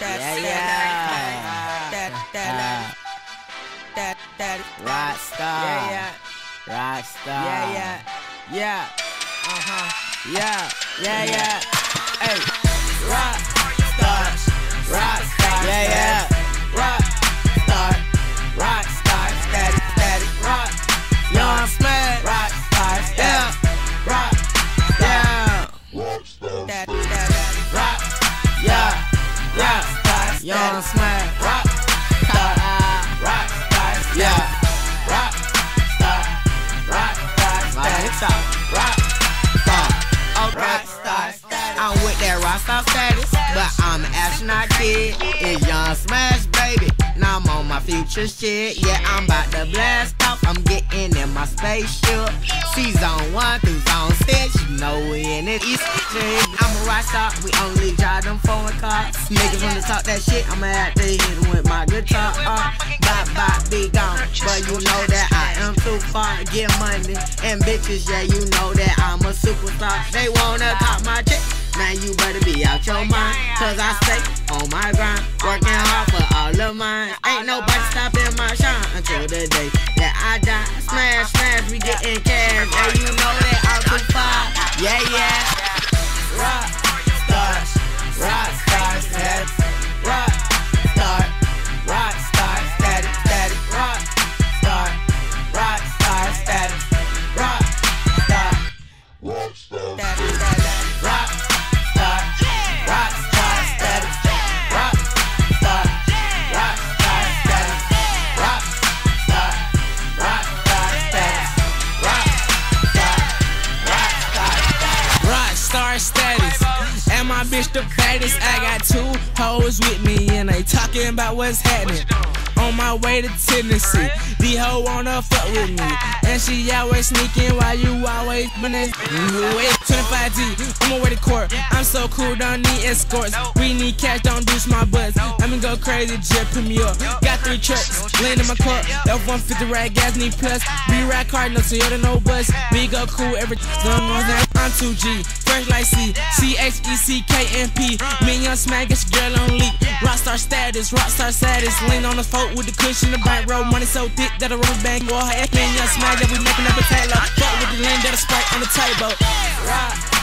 That, Yeah, yeah. That, that, that, that, Rockstar. Yeah, yeah. Rockstar. Yeah, yeah. Yeah. Uh huh. Yeah. Yeah, yeah. Hey. Rock Yung Smash, rock star, rock star, yeah, rock star, rock star, rock star, rock star. I'm with that rock star status, but I'm an astronaut kid. It's Yung Smash, baby. Now I'm on my future shit. Yeah, I'm about to blast off. I'm getting in my spaceship. See zone one through zone six. You know we in it. East I'm a rock star. We only drive them foreign cars. Niggas wanna talk that shit. I'ma have to hit 'em with my guitar. Uh, bye bye, be gone. But you know that I am too far. Get money and bitches. Yeah, you know that I'm a superstar. They wanna cop my chick. Man, you better be out your mind. Cause I stay on my grind, working hard for all of mine. Ain't nobody stopping my shine until the day that I die. Smash, smash, we getting cash. Yeah, you know that I'm too far. Yeah, yeah. Rock Rockstar status. And my bitch the baddest. I got two hoes with me and they talking about what's happening. On my way to Tennessee, the hoe wanna fuck with me. And she always sneaking while you always. Wait, 25D, on my way to court. I'm so cool, don't need escorts. We need cash, don't do small butts. I'ma go crazy, jet put me up. Got three trucks, lean in my cup. F150 rag, gas need plus. B ride card, no Toyota, no bus. We go cool, every time. I'm 2G. fresh like C. C-H-E-C-K-N-P. Me young smack, your girl on leak. Rockstar status, rockstar status. Lean on the folk with the cushion, the bank roll. Money so thick that a rubber band go her. Me and smack that we making up a tailor. Fuck with the lane that a sprite on the table. Rock rock